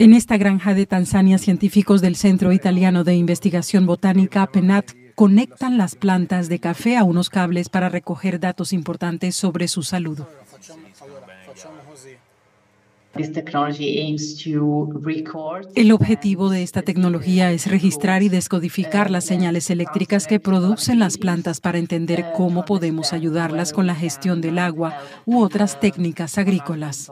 En esta granja de Tanzania, científicos del Centro Italiano de Investigación Botánica, PENAT, conectan las plantas de café a unos cables para recoger datos importantes sobre su salud. El objetivo de esta tecnología es registrar y descodificar las señales eléctricas que producen las plantas para entender cómo podemos ayudarlas con la gestión del agua u otras técnicas agrícolas.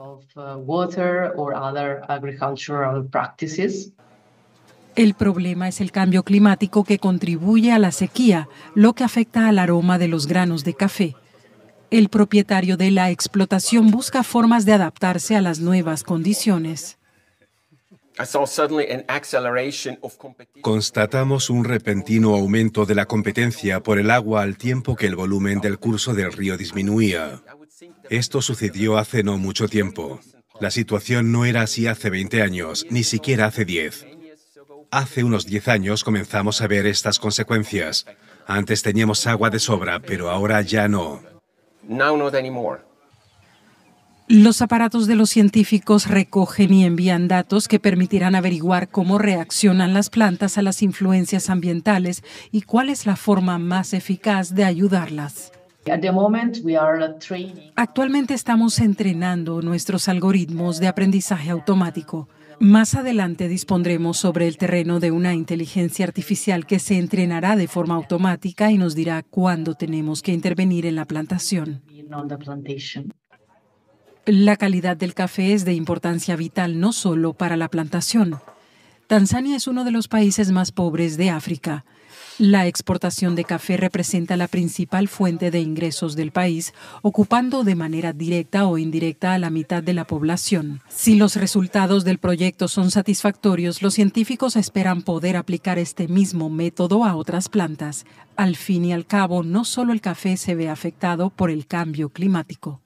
El problema es el cambio climático que contribuye a la sequía, lo que afecta al aroma de los granos de café. El propietario de la explotación busca formas de adaptarse a las nuevas condiciones. Constatamos un repentino aumento de la competencia por el agua al tiempo que el volumen del curso del río disminuía. Esto sucedió hace no mucho tiempo. La situación no era así hace 20 años, ni siquiera hace 10. Hace unos 10 años comenzamos a ver estas consecuencias. Antes teníamos agua de sobra, pero ahora ya no. Los aparatos de los científicos recogen y envían datos que permitirán averiguar cómo reaccionan las plantas a las influencias ambientales y cuál es la forma más eficaz de ayudarlas. Actualmente estamos entrenando nuestros algoritmos de aprendizaje automático. Más adelante dispondremos sobre el terreno de una inteligencia artificial que se entrenará de forma automática y nos dirá cuándo tenemos que intervenir en la plantación. La calidad del café es de importancia vital no solo para la plantación. Tanzania es uno de los países más pobres de África. La exportación de café representa la principal fuente de ingresos del país, ocupando de manera directa o indirecta a la mitad de la población. Si los resultados del proyecto son satisfactorios, los científicos esperan poder aplicar este mismo método a otras plantas. Al fin y al cabo, no solo el café se ve afectado por el cambio climático.